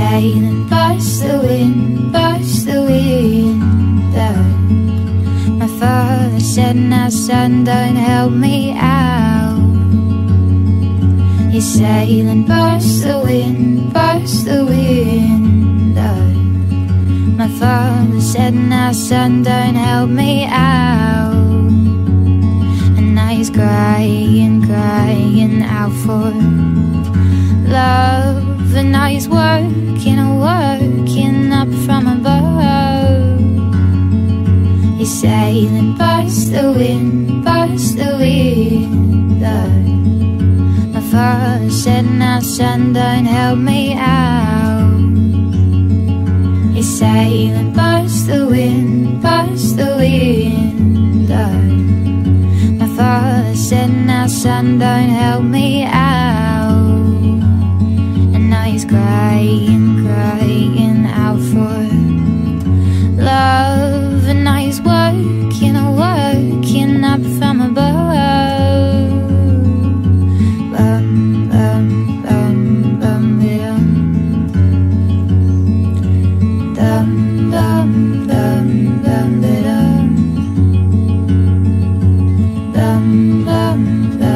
insane and bust the wind, bust the window. My father said, Now, son, don't help me out. You sail and bust the wind, bust the window. My father said, Now, son, don't help me out. And now he's crying, crying out for. Sailing past the wind, past the window My father said, now son, don't help me out. He's sailing past the wind, past the window My father said, now son, don't help me out. And now he's crying, crying working, I'm working up from above. Dum dum dum bum, dum. Dum, dum, dum, dum, dum. Dum, dum, dum.